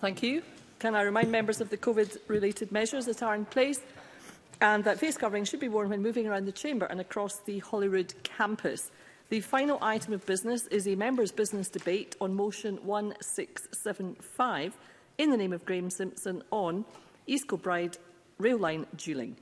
Thank you. Can I remind members of the COVID-related measures that are in place and that face covering should be worn when moving around the chamber and across the Holyrood campus. The final item of business is a members' business debate on motion 1675 in the name of Graeme Simpson on East Kilbride rail line duelling.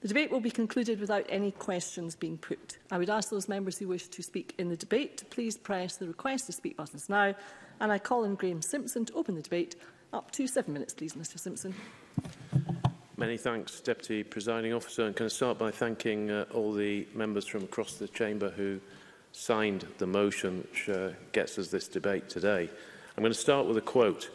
The debate will be concluded without any questions being put. I would ask those members who wish to speak in the debate to please press the request to speak buttons now and I call on Graeme Simpson to open the debate Up to seven minutes, please, Mr Simpson. Many thanks, Deputy Presiding Officer. And can I start by thanking uh, all the members from across the chamber who signed the motion which uh, gets us this debate today. I'm going to start with a quote.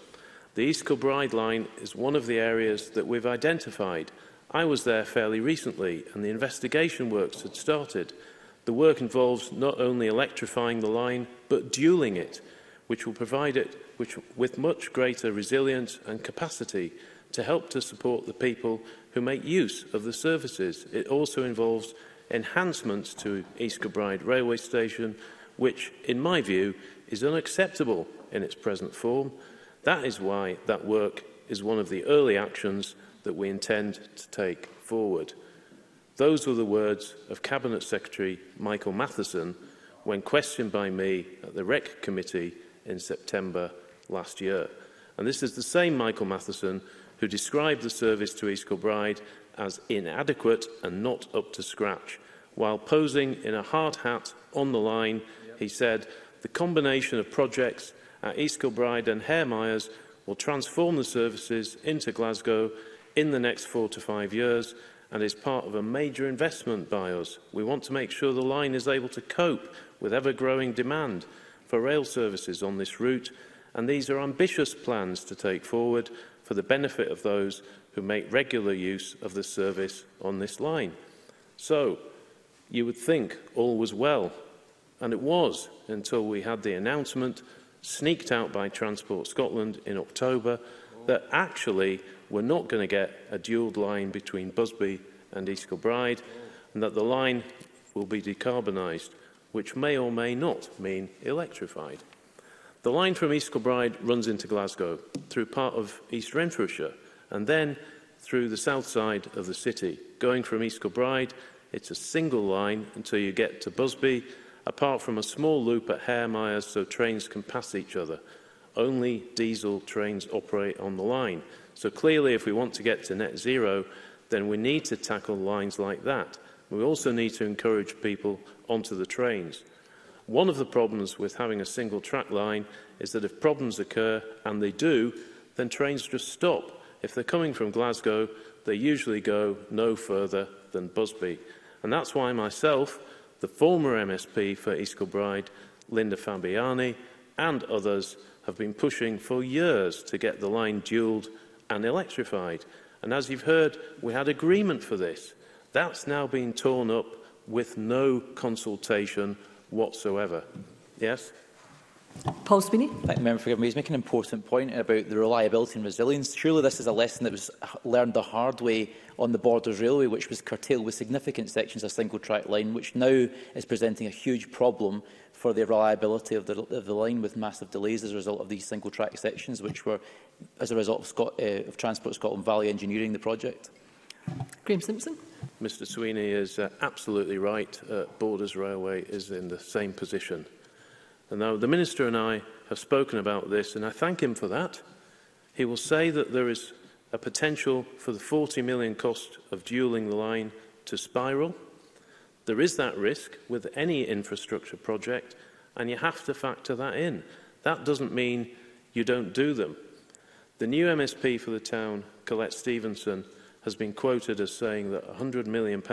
The East Kilbride line is one of the areas that we've identified. I was there fairly recently and the investigation works had started. The work involves not only electrifying the line but dueling it, which will provide it which, with much greater resilience and capacity to help to support the people who make use of the services. It also involves enhancements to East Kilbride Railway Station, which, in my view, is unacceptable in its present form. That is why that work is one of the early actions that we intend to take forward. Those were the words of Cabinet Secretary Michael Matheson when questioned by me at the REC committee in September last year. And this is the same Michael Matheson who described the service to East Kilbride as inadequate and not up to scratch. While posing in a hard hat on the line, he said, the combination of projects at East Kilbride and Hare Myers will transform the services into Glasgow in the next four to five years and is part of a major investment by us. We want to make sure the line is able to cope with ever-growing demand for rail services on this route and these are ambitious plans to take forward for the benefit of those who make regular use of the service on this line. So, you would think all was well, and it was until we had the announcement, sneaked out by Transport Scotland in October, that actually we're not going to get a dual line between Busby and East Kilbride, and that the line will be decarbonised, which may or may not mean electrified. The line from East Kilbride runs into Glasgow through part of East Renfrewshire and then through the south side of the city. Going from East Kilbride, it's a single line until you get to Busby, apart from a small loop at Hare Myers so trains can pass each other. Only diesel trains operate on the line. So clearly, if we want to get to net zero, then we need to tackle lines like that. We also need to encourage people onto the trains. One of the problems with having a single track line is that if problems occur, and they do, then trains just stop. If they're coming from Glasgow, they usually go no further than Busby. And that's why myself, the former MSP for East Kilbride, Linda Fabiani, and others have been pushing for years to get the line duelled and electrified. And as you've heard, we had agreement for this. That's now been torn up with no consultation whatsoever. Yes? Paul Spinney. Thank you, member for me. He's making an important point about the reliability and resilience. Surely this is a lesson that was learned the hard way on the Borders Railway, which was curtailed with significant sections of single track line, which now is presenting a huge problem for the reliability of the, of the line with massive delays as a result of these single track sections, which were as a result of, Scot uh, of Transport Scotland Valley engineering the project. Graham Simpson. Mr Sweeney is uh, absolutely right. Uh, Borders Railway is in the same position. And now the Minister and I have spoken about this, and I thank him for that. He will say that there is a potential for the 40 million cost of dueling the line to spiral. There is that risk with any infrastructure project, and you have to factor that in. That doesn't mean you don't do them. The new MSP for the town, Colette Stevenson, has been quoted as saying that £100 million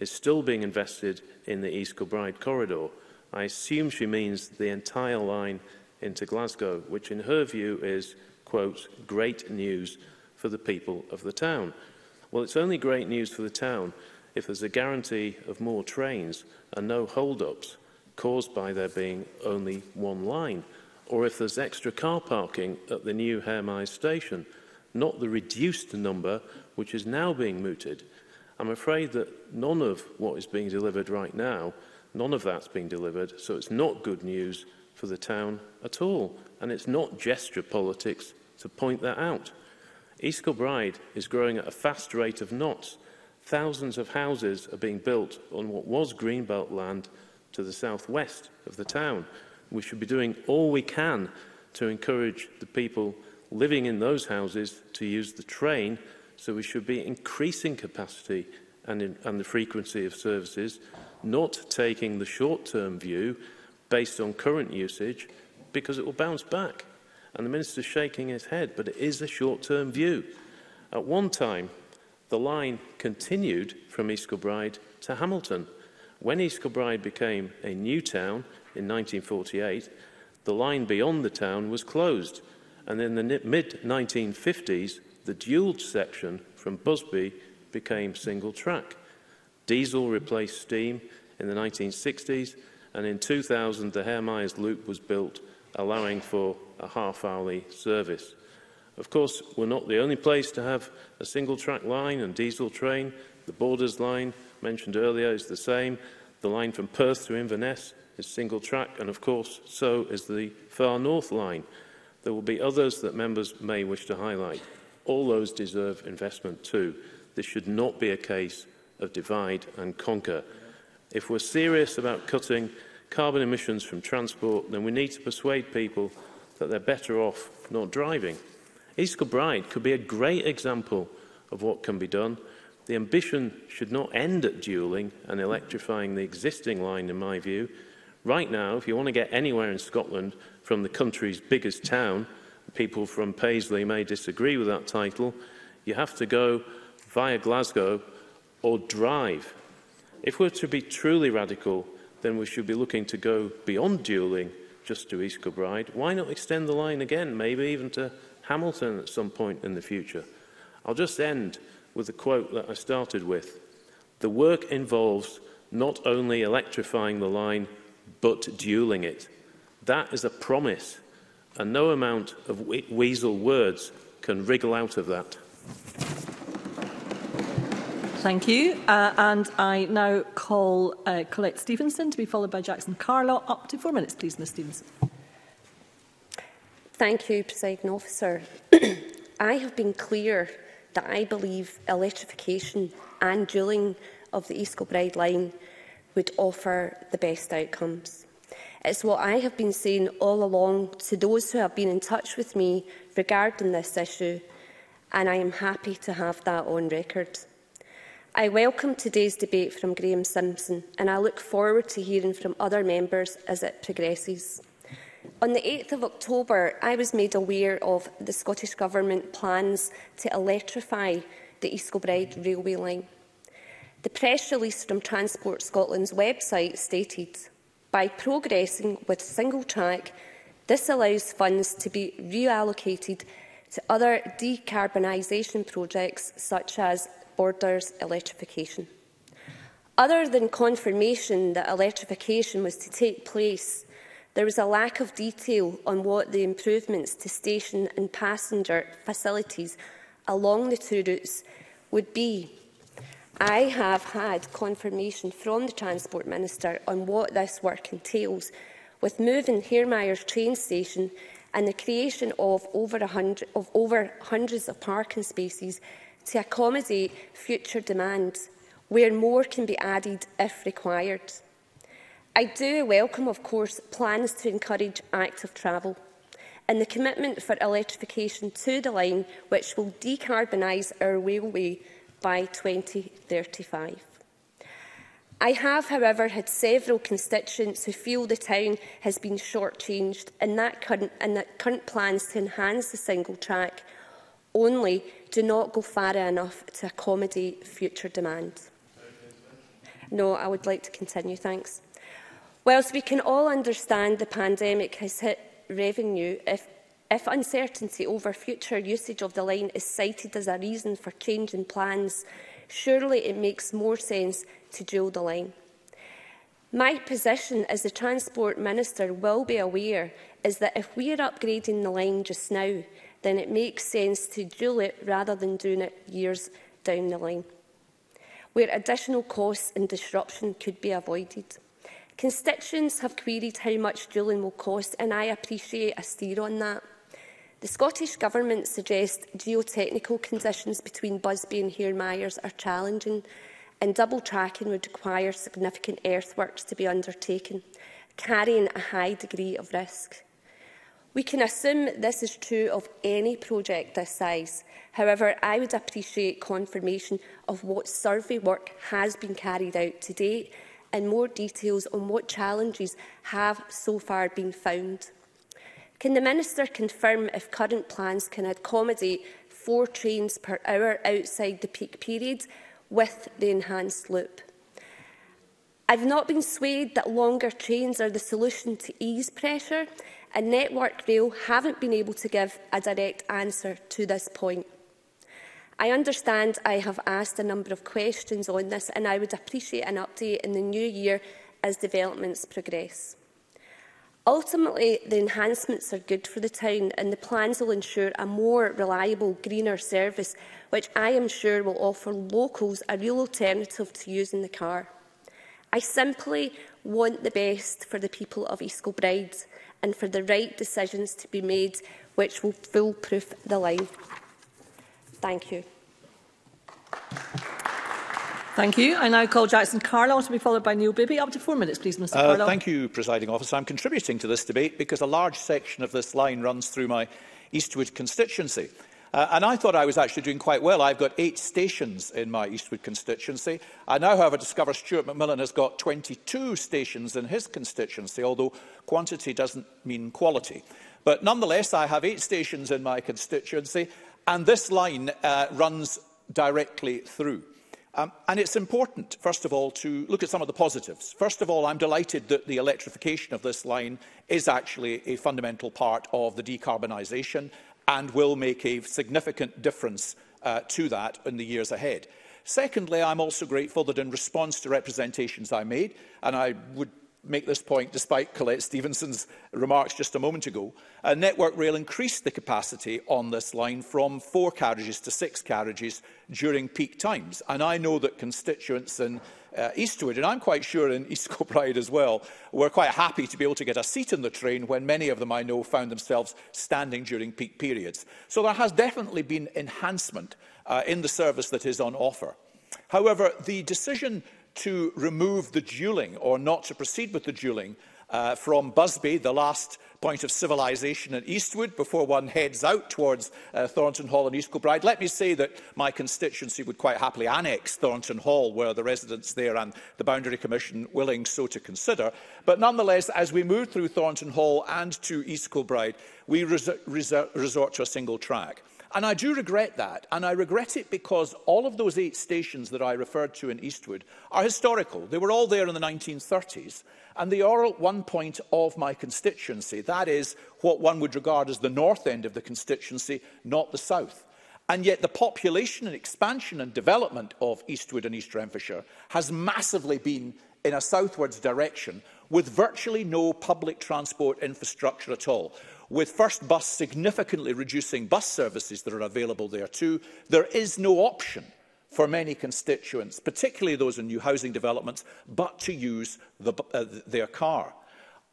is still being invested in the East Kilbride corridor. I assume she means the entire line into Glasgow, which in her view is, quote, great news for the people of the town. Well, it's only great news for the town if there's a guarantee of more trains and no hold-ups caused by there being only one line, or if there's extra car parking at the new Hairmire station, not the reduced number which is now being mooted, I'm afraid that none of what is being delivered right now, none of that's being delivered, so it's not good news for the town at all. And it's not gesture politics to point that out. East Kilbride is growing at a fast rate of knots. Thousands of houses are being built on what was Greenbelt land to the southwest of the town. We should be doing all we can to encourage the people living in those houses to use the train So we should be increasing capacity and, in, and the frequency of services, not taking the short-term view based on current usage, because it will bounce back. And the Minister's shaking his head, but it is a short-term view. At one time, the line continued from East Kilbride to Hamilton. When East Kilbride became a new town in 1948, the line beyond the town was closed. And in the mid-1950s, the dual section from Busby became single track. Diesel replaced steam in the 1960s, and in 2000 the Hare Myers loop was built, allowing for a half-hourly service. Of course, we're not the only place to have a single track line and diesel train. The Borders line mentioned earlier is the same. The line from Perth to Inverness is single track, and of course, so is the Far North line. There will be others that members may wish to highlight all those deserve investment too. This should not be a case of divide and conquer. If we're serious about cutting carbon emissions from transport, then we need to persuade people that they're better off not driving. East Kilbride could be a great example of what can be done. The ambition should not end at duelling and electrifying the existing line, in my view. Right now, if you want to get anywhere in Scotland from the country's biggest town, people from Paisley may disagree with that title, you have to go via Glasgow or drive. If we're to be truly radical, then we should be looking to go beyond dueling just to East Kilbride. Why not extend the line again, maybe even to Hamilton at some point in the future? I'll just end with the quote that I started with. The work involves not only electrifying the line, but dueling it. That is a promise and no amount of weasel words can wriggle out of that. Thank you. Uh, and I now call uh, Colette Stevenson to be followed by Jackson Carlo. Up to four minutes, please, Ms Stevenson. Thank you, Presiding Officer. I have been clear that I believe electrification and duelling of the East Kilbride line would offer the best outcomes. It's what I have been saying all along to those who have been in touch with me regarding this issue, and I am happy to have that on record. I welcome today's debate from Graham Simpson, and I look forward to hearing from other members as it progresses. On the 8th of October, I was made aware of the Scottish Government plans to electrify the East Kilbride railway line. The press release from Transport Scotland's website stated By progressing with single track, this allows funds to be reallocated to other decarbonisation projects such as borders electrification. Other than confirmation that electrification was to take place, there was a lack of detail on what the improvements to station and passenger facilities along the two routes would be I have had confirmation from the Transport Minister on what this work entails, with moving Haremeyer train station and the creation of over, hundred, of over hundreds of parking spaces to accommodate future demands, where more can be added if required. I do welcome, of course, plans to encourage active travel and the commitment for electrification to the line, which will decarbonise our railway by 2035. I have, however, had several constituents who feel the town has been shortchanged and that current, and that current plans to enhance the single track only do not go far enough to accommodate future demand. No, I would like to continue, thanks. Whilst we can all understand the pandemic has hit revenue, if If uncertainty over future usage of the line is cited as a reason for changing plans, surely it makes more sense to drill the line. My position as the Transport Minister will be aware is that if we are upgrading the line just now, then it makes sense to drill it rather than doing it years down the line, where additional costs and disruption could be avoided. Constituents have queried how much drilling will cost, and I appreciate a steer on that. The Scottish Government suggests geotechnical conditions between Busby and Hare Myers are challenging and double tracking would require significant earthworks to be undertaken, carrying a high degree of risk. We can assume this is true of any project this size. However, I would appreciate confirmation of what survey work has been carried out to date and more details on what challenges have so far been found. Can the Minister confirm if current plans can accommodate four trains per hour outside the peak period with the enhanced loop? I've not been swayed that longer trains are the solution to ease pressure, and Network Rail haven't been able to give a direct answer to this point. I understand I have asked a number of questions on this, and I would appreciate an update in the new year as developments progress. Ultimately, the enhancements are good for the town and the plans will ensure a more reliable, greener service, which I am sure will offer locals a real alternative to using the car. I simply want the best for the people of East Kilbride and for the right decisions to be made which will foolproof the line. Thank you. Thank you. I now call Jackson Carlisle to be followed by Neil Bibby. Up to four minutes, please, Mr uh, Carlisle. Thank you, Presiding Officer. I'm contributing to this debate because a large section of this line runs through my Eastwood constituency. Uh, and I thought I was actually doing quite well. I've got eight stations in my Eastwood constituency. I now, however, discover Stuart McMillan has got 22 stations in his constituency, although quantity doesn't mean quality. But nonetheless, I have eight stations in my constituency, and this line uh, runs directly through. Um, and it's important, first of all, to look at some of the positives. First of all, I'm delighted that the electrification of this line is actually a fundamental part of the decarbonisation and will make a significant difference uh, to that in the years ahead. Secondly, I'm also grateful that in response to representations I made, and I would make this point, despite Colette Stevenson's remarks just a moment ago. Uh, Network Rail increased the capacity on this line from four carriages to six carriages during peak times. And I know that constituents in uh, Eastwood, and I'm quite sure in East Kilbride as well, were quite happy to be able to get a seat in the train when many of them I know found themselves standing during peak periods. So there has definitely been enhancement uh, in the service that is on offer. However, the decision to remove the dueling or not to proceed with the dueling uh, from Busby, the last point of civilization at Eastwood, before one heads out towards uh, Thornton Hall and East Kilbride. Let me say that my constituency would quite happily annex Thornton Hall, were the residents there and the Boundary Commission willing so to consider. But nonetheless, as we move through Thornton Hall and to East Kilbride, we resort to a single track. And I do regret that, and I regret it because all of those eight stations that I referred to in Eastwood are historical. They were all there in the 1930s, and they are at one point of my constituency. That is what one would regard as the north end of the constituency, not the south. And yet the population and expansion and development of Eastwood and East Renfrewshire has massively been in a southwards direction with virtually no public transport infrastructure at all with First Bus significantly reducing bus services that are available there too, there is no option for many constituents, particularly those in new housing developments, but to use the, uh, their car.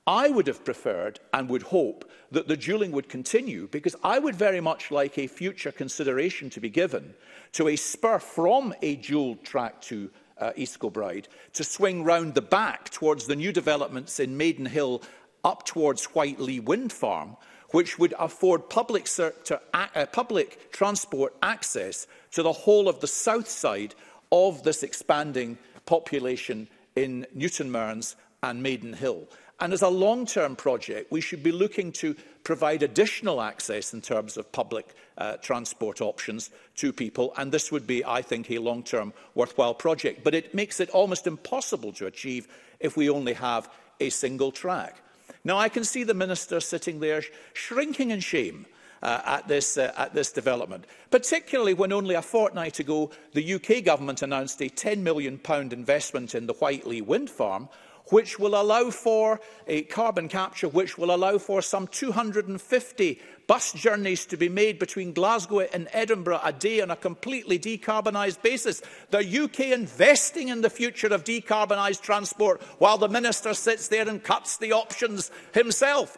I would have preferred and would hope that the dueling would continue because I would very much like a future consideration to be given to a spur from a dual track to uh, East Kilbride to swing round the back towards the new developments in Maidenhill up towards Whiteley Wind Farm, which would afford public, sector, uh, public transport access to the whole of the south side of this expanding population in Newton Mearns and Maiden Hill. And as a long-term project, we should be looking to provide additional access in terms of public uh, transport options to people. And this would be, I think, a long-term worthwhile project. But it makes it almost impossible to achieve if we only have a single track. Now, I can see the Minister sitting there shrinking in shame uh, at, this, uh, at this development, particularly when only a fortnight ago the UK government announced a £10 million investment in the Whiteley wind farm, which will allow for a carbon capture, which will allow for some 250 bus journeys to be made between Glasgow and Edinburgh a day on a completely decarbonised basis. The UK investing in the future of decarbonised transport while the Minister sits there and cuts the options himself.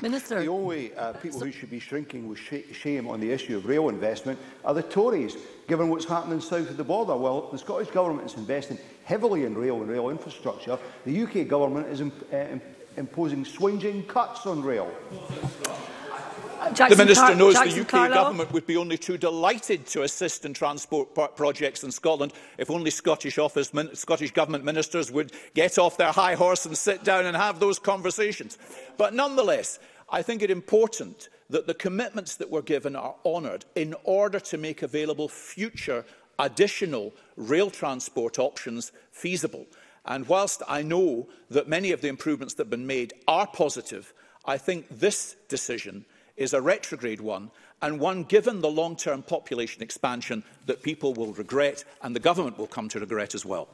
Minister. The only uh, people who should be shrinking with sh shame on the issue of rail investment are the Tories, given what's happening south of the border. Well, the Scottish Government is investing heavily in rail and rail infrastructure, the UK government is imp uh, imposing swinging cuts on rail. Uh, Jackson the Minister Car knows Jackson the UK Carlo. Government would be only too delighted to assist in transport projects in Scotland if only Scottish, office Scottish Government ministers would get off their high horse and sit down and have those conversations. But nonetheless, I think it important that the commitments that were given are honoured in order to make available future additional rail transport options feasible. And whilst I know that many of the improvements that have been made are positive, I think this decision is a retrograde one and one given the long-term population expansion that people will regret and the government will come to regret as well.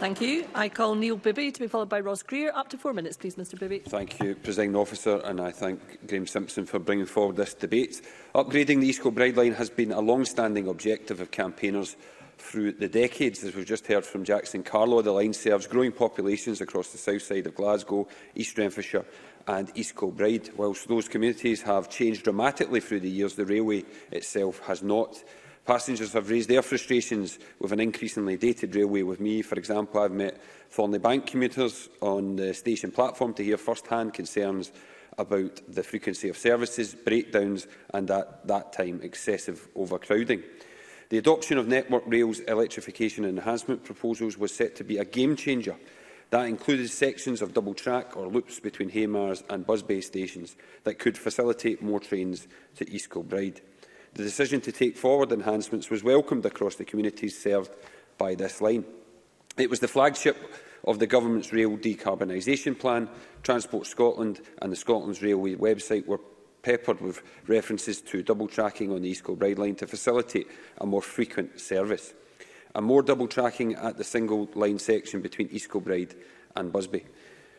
Thank you. I call Neil Bibby to be followed by Ross Greer. Up to four minutes, please, Mr Bibby. Thank you, Presiding Officer, and I thank Graeme Simpson for bringing forward this debate. Upgrading the East Coast Line has been a long-standing objective of campaigners through the decades, as we've just heard from Jackson Carlo. The line serves growing populations across the south side of Glasgow, East Renfrewshire and East Kilbride. Whilst those communities have changed dramatically through the years, the railway itself has not. Passengers have raised their frustrations with an increasingly dated railway with me. For example, I've met Thornley Bank commuters on the station platform to hear first-hand concerns about the frequency of services, breakdowns and, at that time, excessive overcrowding. The adoption of Network Rail's electrification and enhancement proposals was set to be a game-changer. That included sections of double track or loops between Haymars and Busby stations that could facilitate more trains to East Kilbride. The decision to take forward enhancements was welcomed across the communities served by this line. It was the flagship of the Government's rail decarbonisation plan. Transport Scotland and the Scotland's Railway website were peppered with references to double tracking on the East Kilbride line to facilitate a more frequent service and more double tracking at the single line section between East Kilbride and Busby.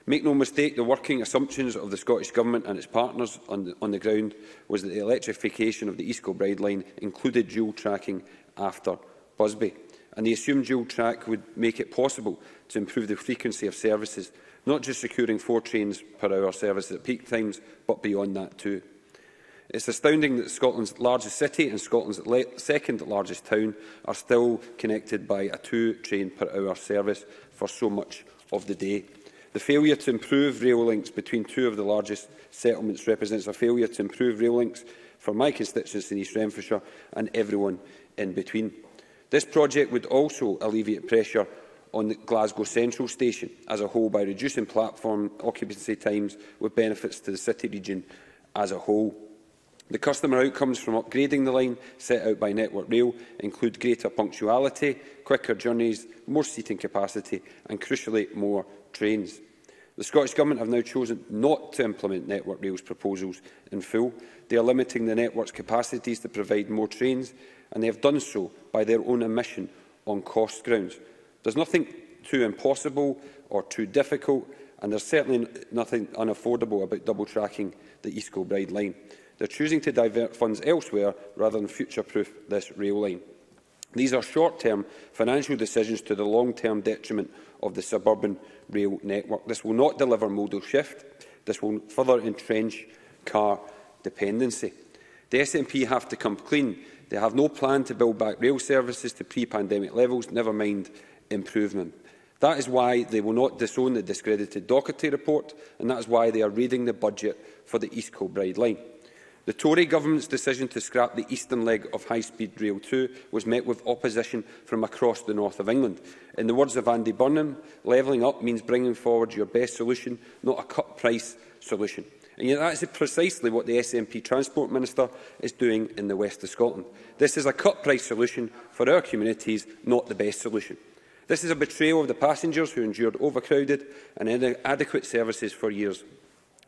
Make no mistake, the working assumptions of the Scottish Government and its partners on the, on the ground was that the electrification of the East Kilbride line included dual tracking after Busby, and the assumed dual track would make it possible to improve the frequency of services, not just securing four trains per hour services at peak times, but beyond that too. It's astounding that Scotland's largest city and Scotland's second largest town are still connected by a two train per hour service for so much of the day. The failure to improve rail links between two of the largest settlements represents a failure to improve rail links for my constituents in East Renfrewshire and everyone in between. This project would also alleviate pressure on the Glasgow Central Station as a whole by reducing platform occupancy times with benefits to the city region as a whole. The customer outcomes from upgrading the line set out by Network Rail include greater punctuality, quicker journeys, more seating capacity and, crucially, more trains. The Scottish Government have now chosen not to implement Network Rail's proposals in full. They are limiting the network's capacities to provide more trains, and they have done so by their own omission on cost grounds. There's nothing too impossible or too difficult, and there's certainly nothing unaffordable about double-tracking the East Kilbride line. They're choosing to divert funds elsewhere rather than future-proof this rail line. These are short-term financial decisions to the long-term detriment of the suburban rail network. This will not deliver modal shift. This will further entrench car dependency. The SNP have to come clean. They have no plan to build back rail services to pre-pandemic levels, never mind improvement. That is why they will not disown the discredited Doherty report, and that is why they are reading the budget for the East Kilbride line. The Tory government's decision to scrap the eastern leg of high-speed rail 2 was met with opposition from across the north of England. In the words of Andy Burnham, levelling up means bringing forward your best solution, not a cut-price solution. And yet that is precisely what the SNP Transport Minister is doing in the west of Scotland. This is a cut-price solution for our communities, not the best solution. This is a betrayal of the passengers who endured overcrowded and inadequate services for years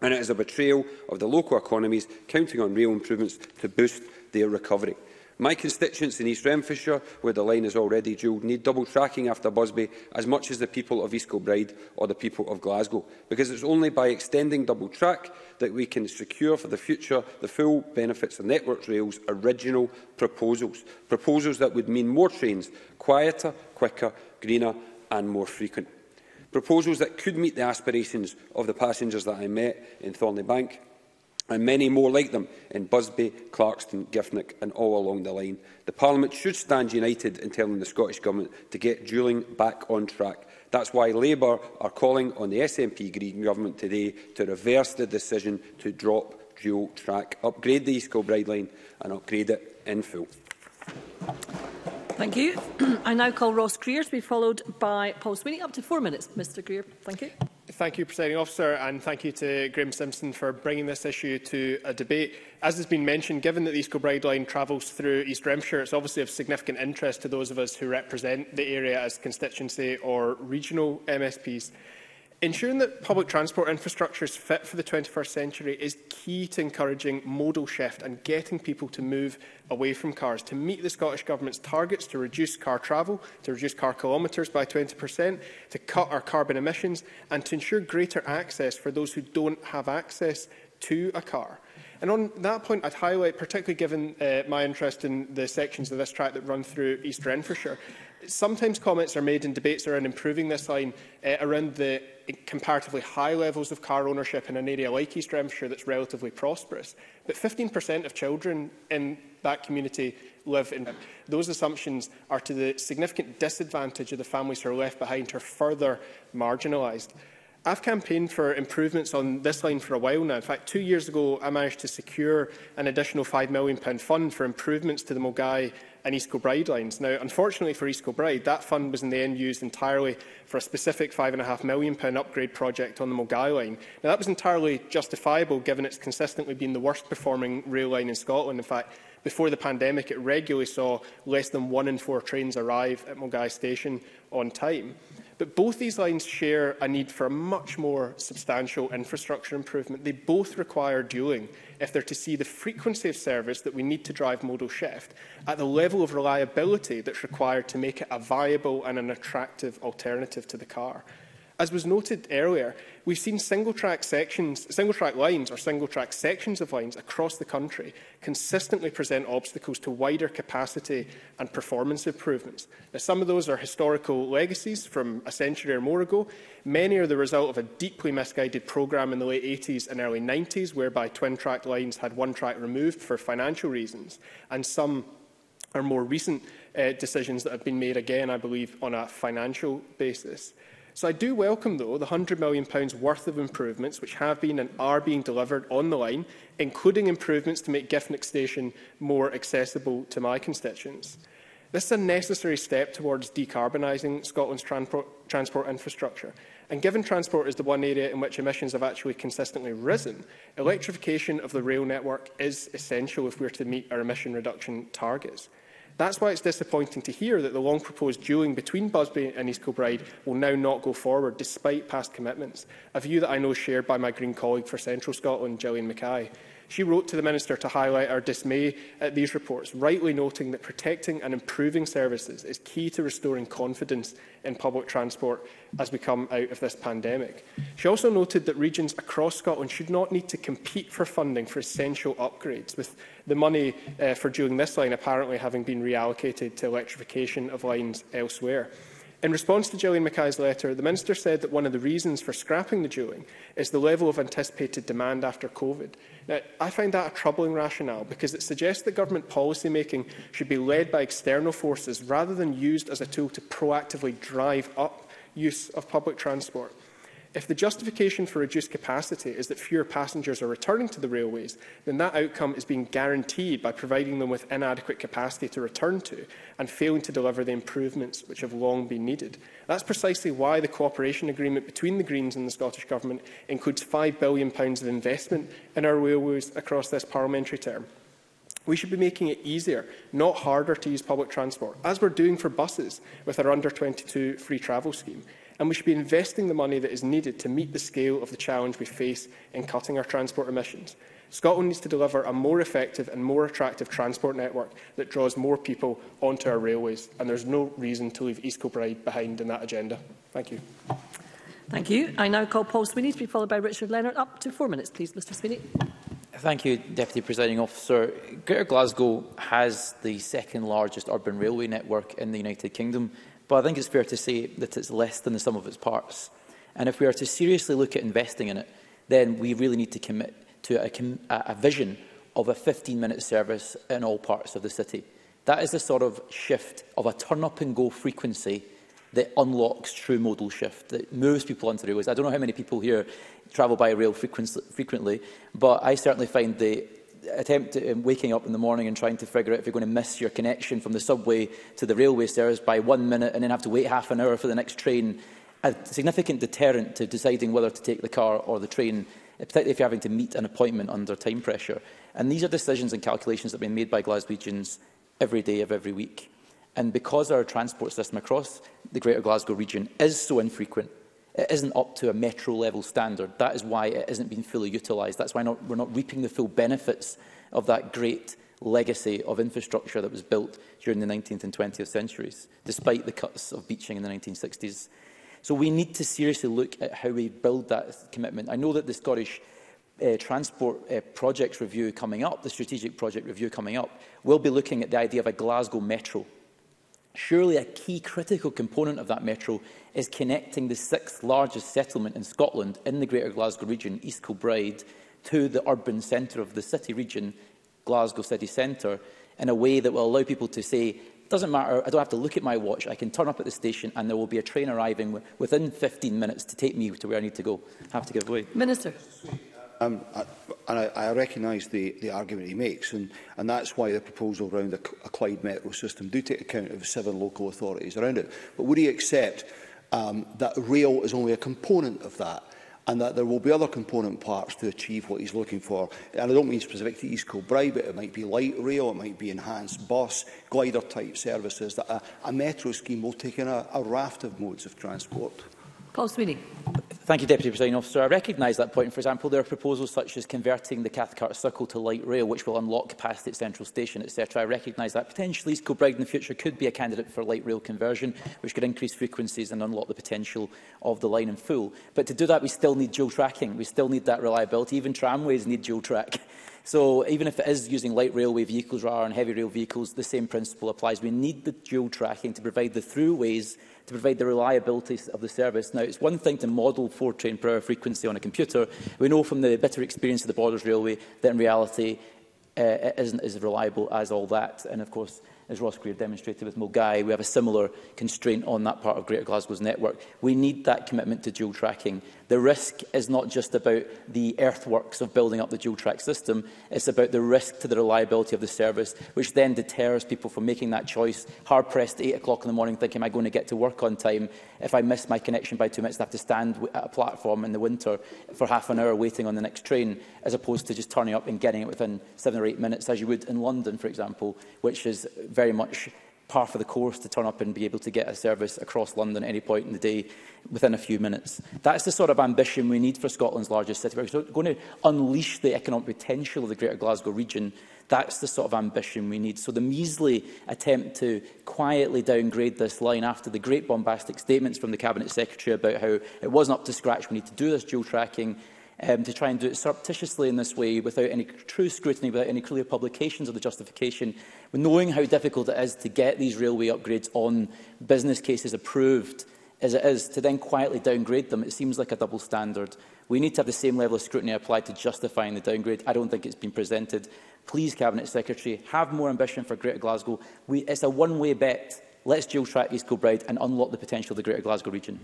and it is a betrayal of the local economies counting on real improvements to boost their recovery. My constituents in East Renfrewshire, where the line is already duelled, need double tracking after Busby as much as the people of East Kilbride or the people of Glasgow, because it's only by extending double track that we can secure for the future the full benefits of Network Rail's original proposals, proposals that would mean more trains, quieter, quicker, greener and more frequent proposals that could meet the aspirations of the passengers that I met in Thornley Bank and many more like them in Busby, Clarkston, Giffnock and all along the line. The Parliament should stand united in telling the Scottish Government to get duelling back on track. That's why Labour are calling on the SNP Green Government today to reverse the decision to drop dual track, upgrade the East Kilbride line and upgrade it in full. Thank you. I now call Ross Greer to be followed by Paul Sweeney. Up to four minutes, Mr Greer. Thank you. Thank you, Presiding Officer, and thank you to Graham Simpson for bringing this issue to a debate. As has been mentioned, given that the East Kilbride line travels through East Dremshire, it's obviously of significant interest to those of us who represent the area as constituency or regional MSPs. Ensuring that public transport infrastructure is fit for the 21st century is key to encouraging modal shift and getting people to move away from cars. To meet the Scottish Government's targets to reduce car travel, to reduce car kilometres by 20%, to cut our carbon emissions and to ensure greater access for those who don't have access to a car. And on that point, I'd highlight, particularly given uh, my interest in the sections of this track that run through East Renfrewshire, sometimes comments are made in debates around improving this line uh, around the comparatively high levels of car ownership in an area like East Renfrewshire that's relatively prosperous. But 15% of children in that community live in. Those assumptions are to the significant disadvantage of the families who are left behind who are further marginalised. I've campaigned for improvements on this line for a while now. In fact, two years ago, I managed to secure an additional £5 million fund for improvements to the Mogai and East Kilbride lines. Now, unfortunately for East Kilbride, that fund was in the end used entirely for a specific £5.5 million upgrade project on the Mulgai line. Now, that was entirely justifiable given it's consistently been the worst performing rail line in Scotland. In fact, before the pandemic, it regularly saw less than one in four trains arrive at Mulgai station on time. But both these lines share a need for a much more substantial infrastructure improvement. They both require dueling if they're to see the frequency of service that we need to drive modal shift at the level of reliability that's required to make it a viable and an attractive alternative to the car. As was noted earlier, we've seen single-track sections, single-track lines or single-track sections of lines across the country consistently present obstacles to wider capacity and performance improvements. Now, some of those are historical legacies from a century or more ago. Many are the result of a deeply misguided programme in the late 80s and early 90s, whereby twin-track lines had one track removed for financial reasons, and some are more recent uh, decisions that have been made again, I believe, on a financial basis. So I do welcome, though, the £100 million worth of improvements which have been and are being delivered on the line, including improvements to make Giffnock Station more accessible to my constituents. This is a necessary step towards decarbonising Scotland's transport infrastructure. And given transport is the one area in which emissions have actually consistently risen, electrification of the rail network is essential if we're to meet our emission reduction targets. That's why it's disappointing to hear that the long-proposed duelling between Busby and East Kilbride will now not go forward, despite past commitments, a view that I know shared by my Green colleague for Central Scotland, Gillian Mackay. She wrote to the Minister to highlight our dismay at these reports, rightly noting that protecting and improving services is key to restoring confidence in public transport as we come out of this pandemic. She also noted that regions across Scotland should not need to compete for funding for essential upgrades, with the money uh, for during this line apparently having been reallocated to electrification of lines elsewhere. In response to Gillian Mackay's letter, the Minister said that one of the reasons for scrapping the duelling is the level of anticipated demand after COVID. Now, I find that a troubling rationale because it suggests that government policy making should be led by external forces rather than used as a tool to proactively drive up use of public transport. If the justification for reduced capacity is that fewer passengers are returning to the railways, then that outcome is being guaranteed by providing them with inadequate capacity to return to and failing to deliver the improvements which have long been needed. That's precisely why the cooperation agreement between the Greens and the Scottish Government includes £5 billion of investment in our railways across this parliamentary term. We should be making it easier, not harder, to use public transport, as we're doing for buses with our under-22 free travel scheme and we should be investing the money that is needed to meet the scale of the challenge we face in cutting our transport emissions. Scotland needs to deliver a more effective and more attractive transport network that draws more people onto our railways, and there's no reason to leave East Kilbride behind in that agenda. Thank you. Thank you. I now call Paul Sweeney to be followed by Richard Leonard. Up to four minutes, please, Mr Sweeney. Thank you, Deputy Presiding Officer. Greater Glasgow has the second largest urban railway network in the United Kingdom But I think it's fair to say that it's less than the sum of its parts. And if we are to seriously look at investing in it, then we really need to commit to a, com a vision of a 15-minute service in all parts of the city. That is the sort of shift of a turn-up-and-go frequency that unlocks true modal shift, that moves people onto railways. I don't know how many people here travel by rail frequently, but I certainly find the attempt at um, waking up in the morning and trying to figure out if you're going to miss your connection from the subway to the railway stairs by one minute and then have to wait half an hour for the next train, a significant deterrent to deciding whether to take the car or the train, particularly if you're having to meet an appointment under time pressure. And these are decisions and calculations that have been made by Glaswegians every day of every week. And because our transport system across the Greater Glasgow region is so infrequent it isn't up to a metro level standard. That is why it isn't been fully utilised. That's why not, we're not reaping the full benefits of that great legacy of infrastructure that was built during the 19th and 20th centuries, despite the cuts of beaching in the 1960s. So we need to seriously look at how we build that commitment. I know that the Scottish uh, Transport uh, Projects Review coming up, the Strategic Project Review coming up, will be looking at the idea of a Glasgow Metro Surely a key critical component of that metro is connecting the sixth largest settlement in Scotland in the Greater Glasgow region, East Kilbride, to the urban centre of the city region, Glasgow city centre, in a way that will allow people to say, doesn't matter, I don't have to look at my watch, I can turn up at the station and there will be a train arriving within 15 minutes to take me to where I need to go. I have to give way. Minister um, I, and I, I recognise the, the argument he makes, and, and that's why the proposal around a, a Clyde Metro system do take account of seven local authorities around it. But would he accept um, that rail is only a component of that? and that there will be other component parts to achieve what he's looking for. And I don't mean specific to East Kilbride, but it might be light rail, it might be enhanced bus, glider-type services, that a, a metro scheme will take in a, a raft of modes of transport. Paul Sweeney. Thank you, Deputy Presiding Officer. I recognise that point. For example, there are proposals such as converting the Cathcart Circle to light rail, which will unlock capacity at Central Station, etc. I recognise that potentially East Kilbride in the future could be a candidate for light rail conversion, which could increase frequencies and unlock the potential of the line in full. But to do that, we still need dual tracking. We still need that reliability. Even tramways need dual track. So even if it is using light railway vehicles rather than heavy rail vehicles, the same principle applies. We need the dual tracking to provide the throughways to provide the reliability of the service. Now, it's one thing to model four train per hour frequency on a computer. We know from the bitter experience of the Borders Railway that in reality uh, it isn't as reliable as all that. And of course, as Ross Greer demonstrated with Mulgai, we have a similar constraint on that part of Greater Glasgow's network. We need that commitment to dual tracking. The risk is not just about the earthworks of building up the dual-track system, it's about the risk to the reliability of the service, which then deters people from making that choice, hard-pressed at 8 o'clock in the morning thinking, am I going to get to work on time? If I miss my connection by two minutes, I have to stand at a platform in the winter for half an hour waiting on the next train, as opposed to just turning up and getting it within seven or eight minutes, as you would in London, for example, which is very much par for the course to turn up and be able to get a service across London at any point in the day within a few minutes. That's the sort of ambition we need for Scotland's largest city. We're going to unleash the economic potential of the Greater Glasgow region. That's the sort of ambition we need. So the measly attempt to quietly downgrade this line after the great bombastic statements from the Cabinet Secretary about how it wasn't up to scratch, we need to do this dual tracking, um, to try and do it surreptitiously in this way without any true scrutiny, without any clear publications of the justification knowing how difficult it is to get these railway upgrades on business cases approved as it is, to then quietly downgrade them, it seems like a double standard. We need to have the same level of scrutiny applied to justifying the downgrade. I don't think it's been presented. Please, Cabinet Secretary, have more ambition for Greater Glasgow. We, it's a one-way bet. Let's dual track East Kilbride and unlock the potential of the Greater Glasgow region.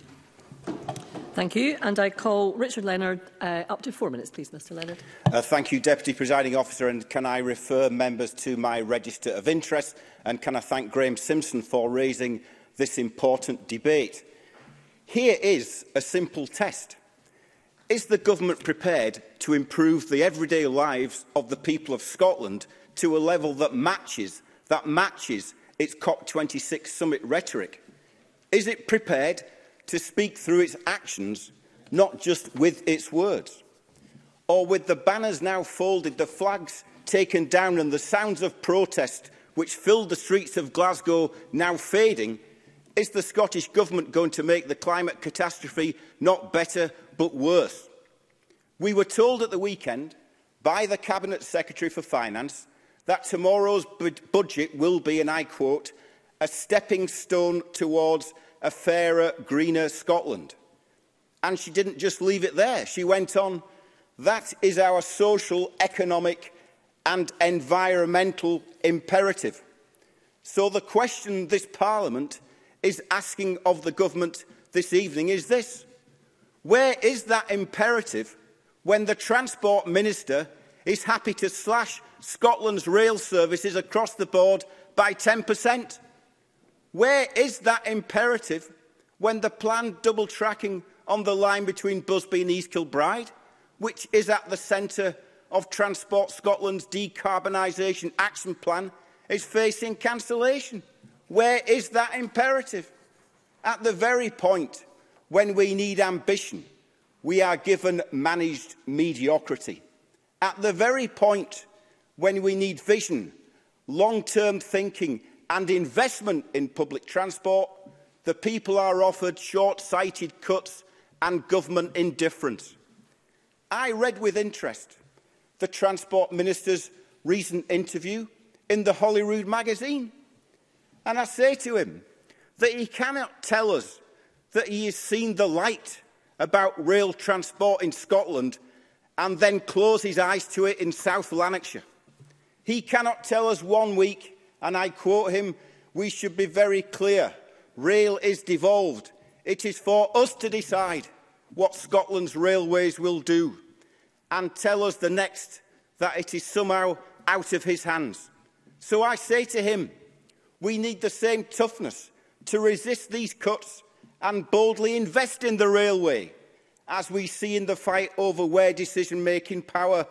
Thank you. And I call Richard Leonard uh, up to four minutes, please, Mr Leonard. Uh, thank you, Deputy Presiding Officer. And can I refer members to my register of interest? And can I thank Graeme Simpson for raising this important debate? Here is a simple test. Is the government prepared to improve the everyday lives of the people of Scotland to a level that matches, that matches its COP26 summit rhetoric? Is it prepared to speak through its actions, not just with its words. Or with the banners now folded, the flags taken down and the sounds of protest which filled the streets of Glasgow now fading, is the Scottish Government going to make the climate catastrophe not better but worse? We were told at the weekend by the Cabinet Secretary for Finance that tomorrow's budget will be, and I quote, a stepping stone towards a fairer, greener Scotland. And she didn't just leave it there. She went on, that is our social, economic and environmental imperative. So the question this Parliament is asking of the government this evening is this. Where is that imperative when the Transport Minister is happy to slash Scotland's rail services across the board by 10%? Where is that imperative when the planned double tracking on the line between Busby and East Kilbride, which is at the centre of Transport Scotland's decarbonisation action plan, is facing cancellation? Where is that imperative? At the very point when we need ambition, we are given managed mediocrity. At the very point when we need vision, long-term thinking and investment in public transport, the people are offered short-sighted cuts and government indifference. I read with interest the Transport Minister's recent interview in the Holyrood magazine. And I say to him that he cannot tell us that he has seen the light about rail transport in Scotland and then close his eyes to it in South Lanarkshire. He cannot tell us one week and I quote him, we should be very clear. Rail is devolved. It is for us to decide what Scotland's railways will do and tell us the next that it is somehow out of his hands. So I say to him, we need the same toughness to resist these cuts and boldly invest in the railway, as we see in the fight over where decision-making power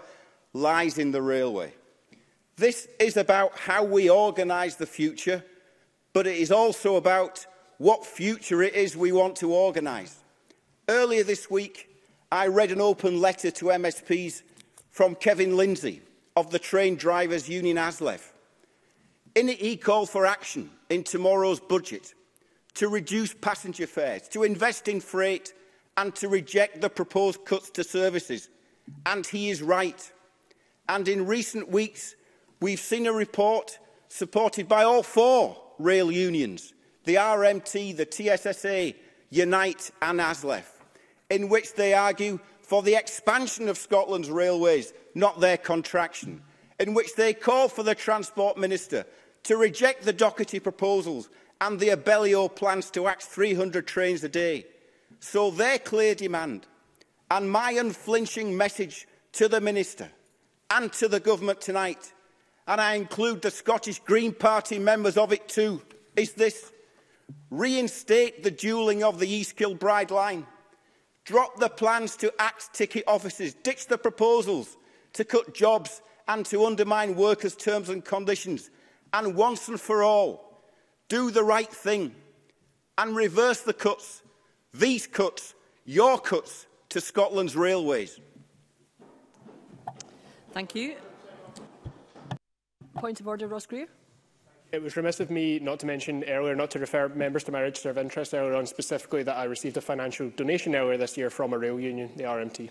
lies in the railway. This is about how we organise the future, but it is also about what future it is we want to organise. Earlier this week, I read an open letter to MSPs from Kevin Lindsay of the Train Drivers Union ASLEF. In it, he called for action in tomorrow's budget to reduce passenger fares, to invest in freight and to reject the proposed cuts to services. And he is right. And in recent weeks, We've seen a report supported by all four rail unions, the RMT, the TSSA, Unite and ASLEF, in which they argue for the expansion of Scotland's railways, not their contraction, in which they call for the Transport Minister to reject the Doherty proposals and the Abellio plans to act 300 trains a day. So their clear demand and my unflinching message to the Minister and to the Government tonight and I include the Scottish Green Party members of it too, is this. Reinstate the duelling of the East Kilbride line. Drop the plans to axe ticket offices. Ditch the proposals to cut jobs and to undermine workers' terms and conditions. And once and for all, do the right thing and reverse the cuts, these cuts, your cuts, to Scotland's railways. Thank you. Point of order, Ross Greer. It was remiss of me not to mention earlier, not to refer members to my register of interest earlier on, specifically that I received a financial donation earlier this year from a rail union, the RMT.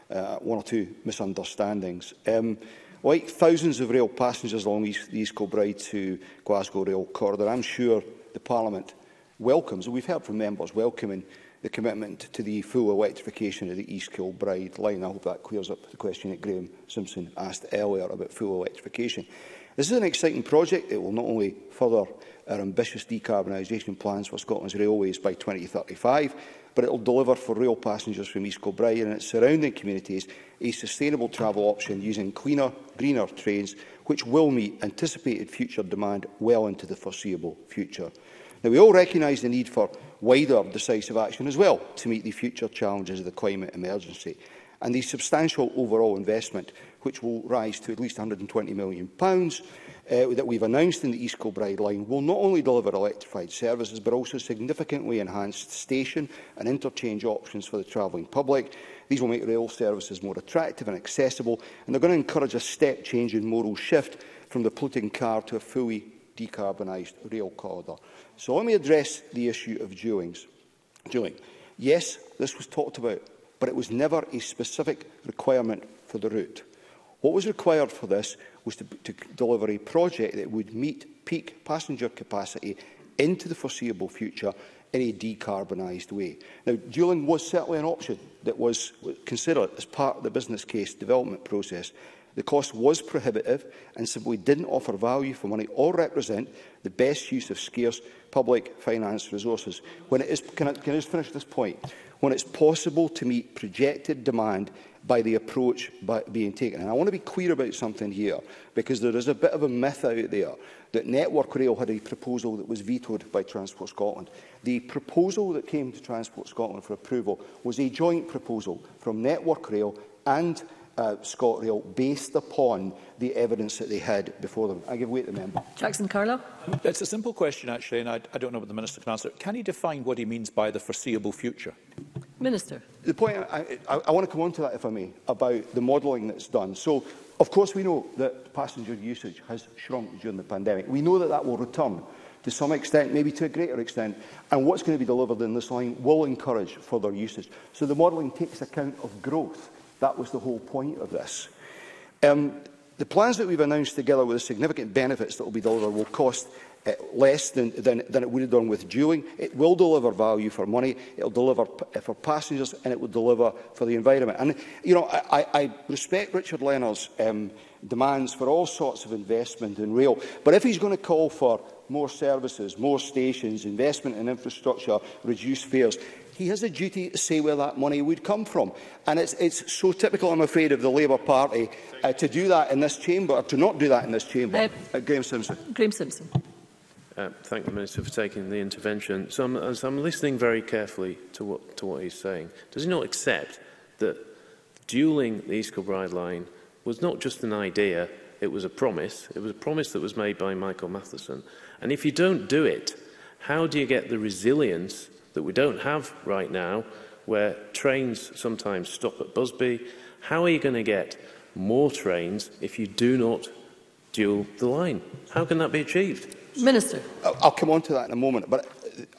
uh, one or two misunderstandings. Um, like thousands of rail passengers along East, the East Kilbride to Glasgow rail corridor, I'm sure the Parliament welcomes, and we've heard from members welcoming the commitment to the full electrification of the East Kilbride line. I hope that clears up the question that Graham Simpson asked earlier about full electrification. This is an exciting project. It will not only further our ambitious decarbonisation plans for Scotland's railways by 2035, but it will deliver for rail passengers from East Kilbride and its surrounding communities a sustainable travel option using cleaner, greener trains, which will meet anticipated future demand well into the foreseeable future. Now, we all recognise the need for wider decisive action as well to meet the future challenges of the climate emergency. And the substantial overall investment which will rise to at least £120 million, uh, that we've announced in the East Kilbride line will not only deliver electrified services but also significantly enhanced station and interchange options for the travelling public. These will make rail services more attractive and accessible and they're going to encourage a step change in moral shift from the polluting car to a fully decarbonised rail corridor. So let me address the issue of duelings. Dueling. Yes, this was talked about, but it was never a specific requirement for the route. What was required for this was to, to deliver a project that would meet peak passenger capacity into the foreseeable future in a decarbonised way. Now, dueling was certainly an option that was considered as part of the business case development process. The cost was prohibitive and simply didn't offer value for money or represent the best use of scarce public finance resources. When it is, can, I, can I just finish this point? When it's possible to meet projected demand by the approach by being taken. And I want to be clear about something here, because there is a bit of a myth out there that Network Rail had a proposal that was vetoed by Transport Scotland. The proposal that came to Transport Scotland for approval was a joint proposal from Network Rail and uh, ScotRail based upon the evidence that they had before them. I give way to the member. Jackson Carlo. It's a simple question, actually, and I, I don't know what the Minister can answer. Can he define what he means by the foreseeable future? Minister. The point, I, I, I want to come on to that, if I may, about the modelling that's done. So, of course, we know that passenger usage has shrunk during the pandemic. We know that that will return to some extent, maybe to a greater extent, and what's going to be delivered in this line will encourage further usage. So the modelling takes account of growth. That was the whole point of this. Um, the plans that we've announced together with the significant benefits that will be delivered will cost uh, less than, than, than it would have done with dueling. It will deliver value for money, it will deliver eh, for passengers, and it will deliver for the environment. And, you know, I, I respect Richard Leonard's um, demands for all sorts of investment in rail, but if he's going to call for more services, more stations, investment in infrastructure, reduced fares, he has a duty to say where that money would come from. And it's, it's so typical, I'm afraid, of the Labour Party uh, to do that in this chamber, or to not do that in this chamber. Uh, uh, Graeme Simpson. Graeme Simpson. Uh, thank the Minister for taking the intervention. So I'm, as I'm listening very carefully to what, to what he's saying, does he not accept that dueling the East Kilbride line was not just an idea, it was a promise. It was a promise that was made by Michael Matheson. And if you don't do it, how do you get the resilience that we don't have right now, where trains sometimes stop at Busby? How are you going to get more trains if you do not dual the line? How can that be achieved? Minister. I'll come on to that in a moment, but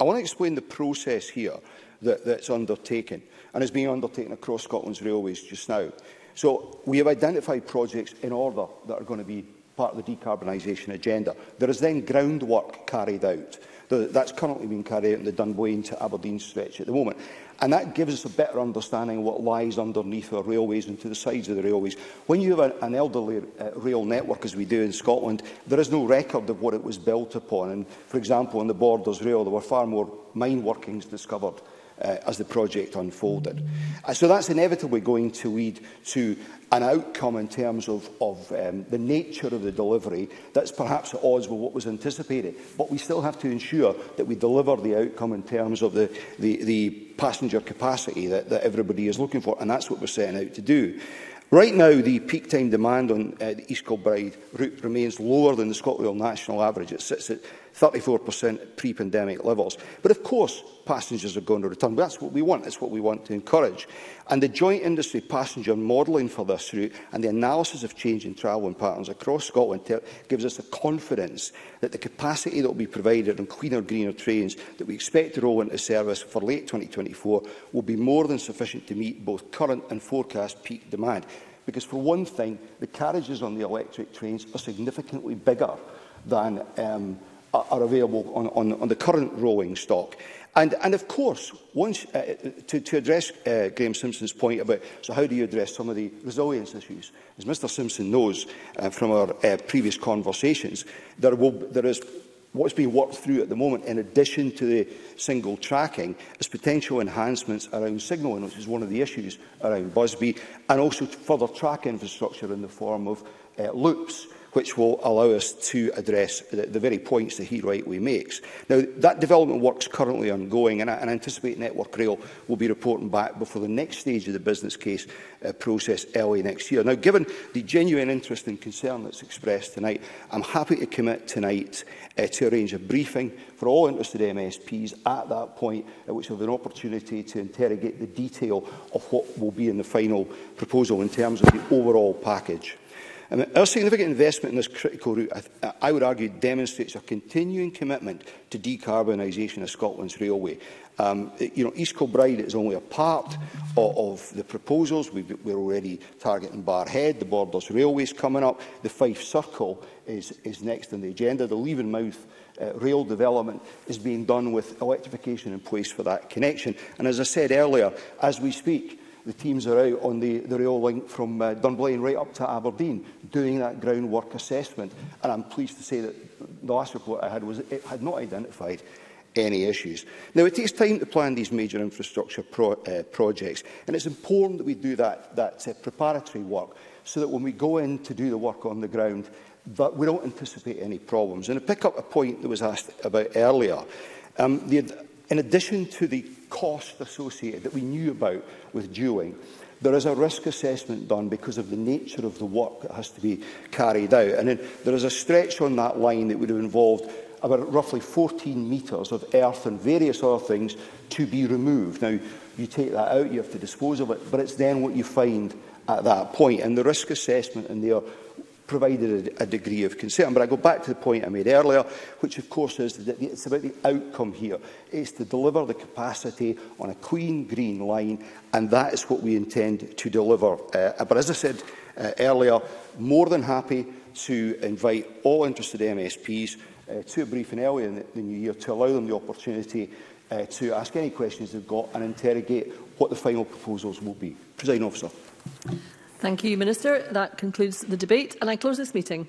I want to explain the process here that, that's undertaken and is being undertaken across Scotland's railways just now. So we have identified projects in order that are going to be part of the decarbonisation agenda. There is then groundwork carried out. That's currently being carried out in the Dunboyne to Aberdeen stretch at the moment. And that gives us a better understanding of what lies underneath our railways and to the sides of the railways. When you have an elderly uh, rail network, as we do in Scotland, there is no record of what it was built upon. And, for example, in the Borders Rail, there were far more mine workings discovered uh, as the project unfolded. Uh, so that's inevitably going to lead to an outcome in terms of, of um, the nature of the delivery that's perhaps at odds with what was anticipated. But we still have to ensure that we deliver the outcome in terms of the, the, the passenger capacity that, that everybody is looking for, and that's what we're setting out to do. Right now, the peak time demand on uh, the East Kilbride route remains lower than the ScotRail national average. It sits at 34% pre-pandemic levels. But of course, passengers are going to return. That's what we want. That's what we want to encourage. And the joint industry passenger modelling for this route and the analysis of changing travelling patterns across Scotland gives us the confidence that the capacity that will be provided on cleaner, greener trains that we expect to roll into service for late 2024 will be more than sufficient to meet both current and forecast peak demand. Because for one thing, the carriages on the electric trains are significantly bigger than um, are available on, on, on the current rowing stock. And, and of course, once, uh, uh, to, to address uh, Graham Simpson's point about so how do you address some of the resilience issues, as Mr Simpson knows uh, from our uh, previous conversations, there, will, there is what's being worked through at the moment, in addition to the single tracking, is potential enhancements around signalling, which is one of the issues around Busby, and also further track infrastructure in the form of uh, loops which will allow us to address the, the very points that he rightly makes. Now, that development work is currently ongoing, and I, and I anticipate Network Rail will be reporting back before the next stage of the business case uh, process early next year. Now, given the genuine interest and concern that's expressed tonight, I'm happy to commit tonight uh, to arrange a briefing for all interested MSPs at that point, uh, which will have an opportunity to interrogate the detail of what will be in the final proposal in terms of the overall package. And our significant investment in this critical route, I, th I would argue, demonstrates a continuing commitment to decarbonisation of Scotland's railway. Um, you know, East Kilbride is only a part of, of the proposals. We've, we're already targeting Barhead, the Borders is coming up. The Fife Circle is, is next on the agenda. The Leavenmouth uh, rail development is being done with electrification in place for that connection. And as I said earlier, as we speak, the teams are out on the, the rail link from uh, Dunblane right up to Aberdeen doing that groundwork assessment. And I'm pleased to say that the last report I had was it had not identified any issues. Now, it takes time to plan these major infrastructure pro uh, projects, and it's important that we do that, that uh, preparatory work so that when we go in to do the work on the ground, that we don't anticipate any problems. And to pick up a point that was asked about earlier, um, the, in addition to the cost associated that we knew about with dueling, there is a risk assessment done because of the nature of the work that has to be carried out. And then there is a stretch on that line that would have involved about roughly 14 metres of earth and various other things to be removed. Now, you take that out, you have to dispose of it, but it's then what you find at that point. And the risk assessment in there provided a, a degree of concern. But I go back to the point I made earlier, which of course is that it's about the outcome here. It's to deliver the capacity on a clean green line, and that is what we intend to deliver. Uh, but as I said uh, earlier, more than happy to invite all interested MSPs uh, to a briefing early in the, the new year to allow them the opportunity uh, to ask any questions they've got and interrogate what the final proposals will be. Presiding officer. Thank you, Minister. That concludes the debate and I close this meeting.